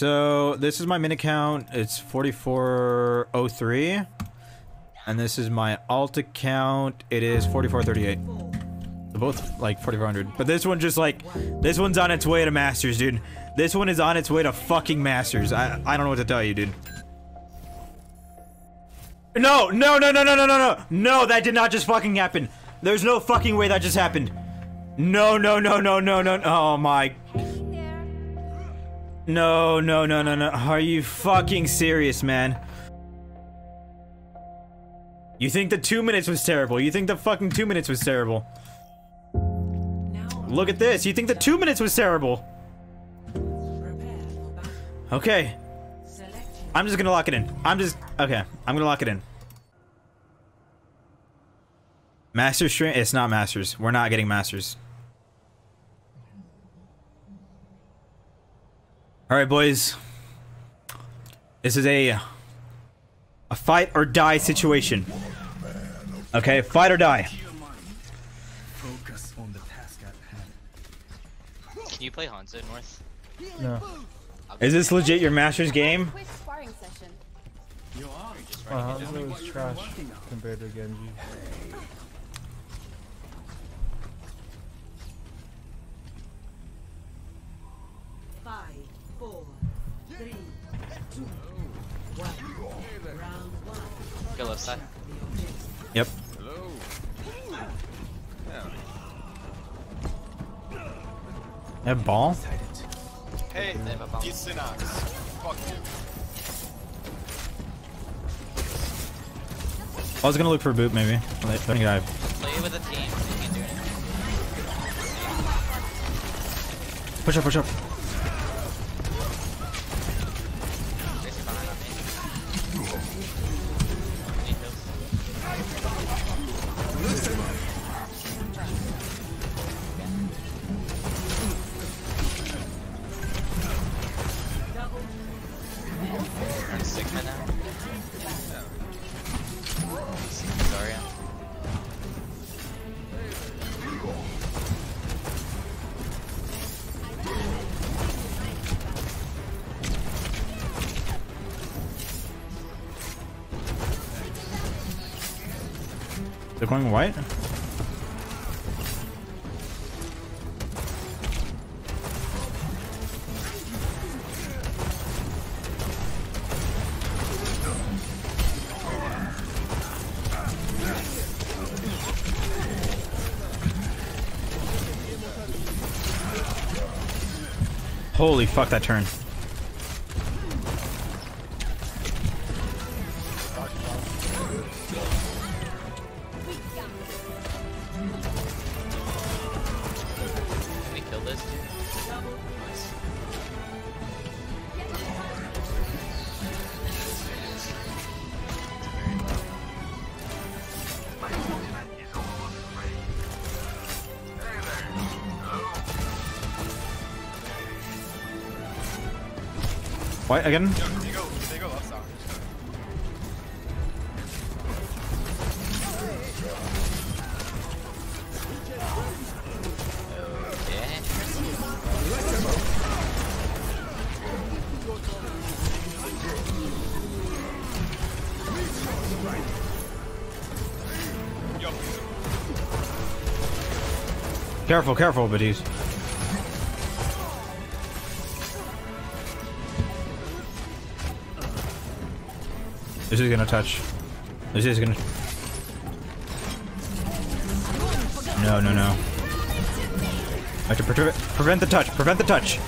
so this is my min account. It's 4403. And this is my alt account. It is 4438. They're both like 4400. But this one just like, this one's on its way to Masters, dude. This one is on its way to fucking Masters. I, I don't know what to tell you, dude. No, no, no, no, no, no, no, no. No, that did not just fucking happen. There's no fucking way that just happened. No, no, no, no, no, no. Oh my. No, no, no, no, no. Are you fucking serious, man? You think the two minutes was terrible. You think the fucking two minutes was terrible. Look at this. You think the two minutes was terrible. Okay. I'm just gonna lock it in. I'm just... Okay. I'm gonna lock it in. Master stream? It's not Masters. We're not getting Masters. Alright, boys. This is a... A fight or die situation. Okay, fight or die. Focus on the task at hand. Can you play Hanzo North? No. Is this legit your Masters game? Quick sparring session. Uh, Hanzo was trash compared to Genji. Go left side. Yep. That ball? Hey, They have you Synox. Fuck you. I was gonna look for a boot, maybe. Let, let me dive. Play with a team. You can do anything. Push up, push up. 是什么 They're going white? Holy fuck that turn. White again? Yo. Careful, careful, Badis. This is gonna touch. This is gonna. No, no, no. I have to pre prevent the touch. Prevent the touch.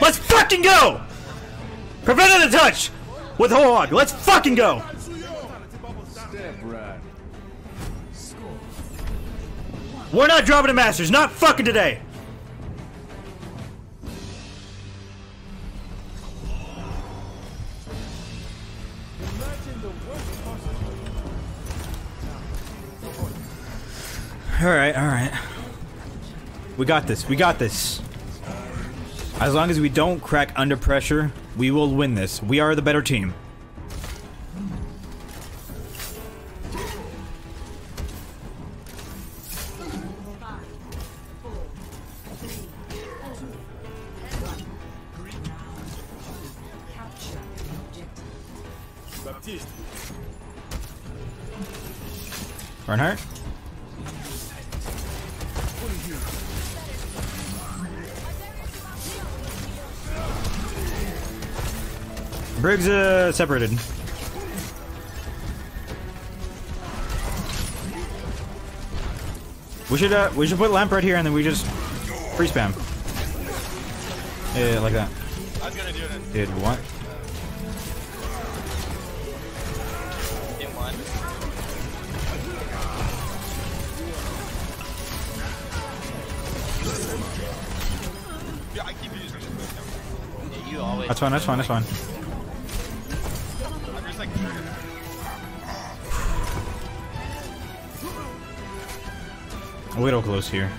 Let's fucking go! Prevent the touch with Hog. Let's fucking go! We're not dropping the Masters. Not fucking today. All right, all right. We got this. We got this. As long as we don't crack under pressure, we will win this. We are the better team. Reinhardt? Briggs uh, separated. We should uh, we should put lamp right here and then we just free spam. Yeah, like that. I was gonna do it. Did what? That's fine. That's fine. That's fine. I'm just like triggered. A little close here.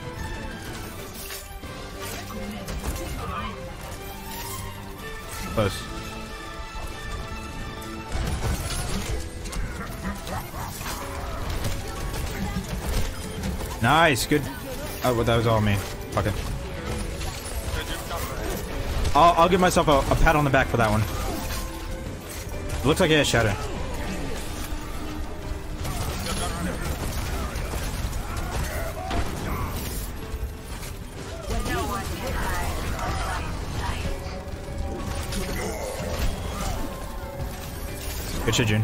Close. Nice, good. Oh, well, that was all me. Fuck it. I'll, I'll give myself a, a pat on the back for that one. Looks like it has shadow. Good shit, June.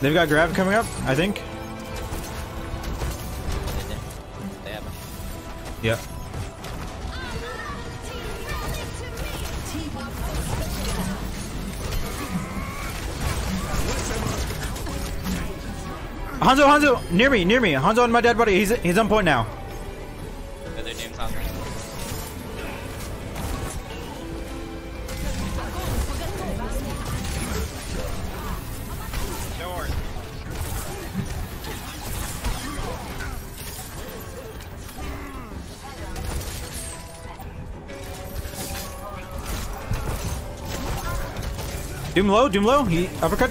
They've got grab coming up, I think. Yep. Hanzo, Hanzo, near me, near me. Hanzo and my dead buddy. He's he's on point now. Doom low, Doom low. He uppercut.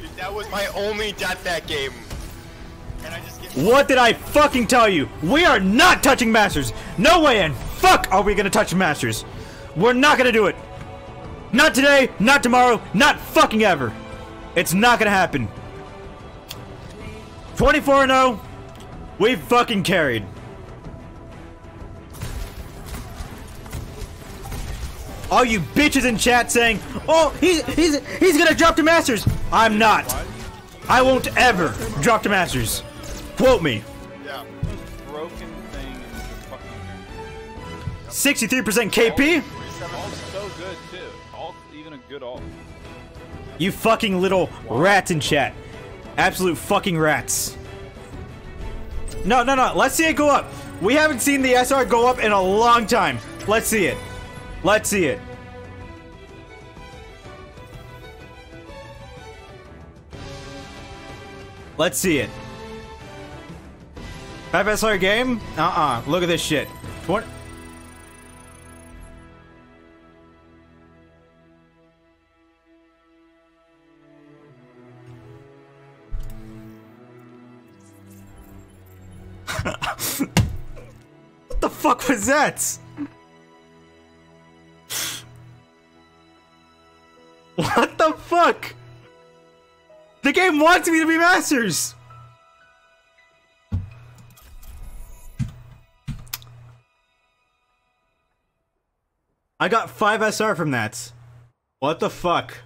Dude, that was my only death that game. And I just get What did I fucking tell you? We are not touching Masters. No way in fuck are we gonna touch Masters. We're not gonna do it. Not today, not tomorrow, not fucking ever. It's not gonna happen. 24 0. We fucking carried. All you bitches in chat saying, "Oh, he's he's he's gonna drop to Masters." I'm not. I won't ever drop to Masters. Quote me. yeah. Broken thing in the fucking. 63% KP? Alt's so good too. Alt, even a good alt. You fucking little rats in chat. Absolute fucking rats. No, no, no. Let's see it go up. We haven't seen the SR go up in a long time. Let's see it. Let's see it. Let's see it. 5 SR game? Uh-uh. Look at this shit. What? What the fuck was that? What the fuck? The game wants me to be masters. I got 5 SR from that. What the fuck?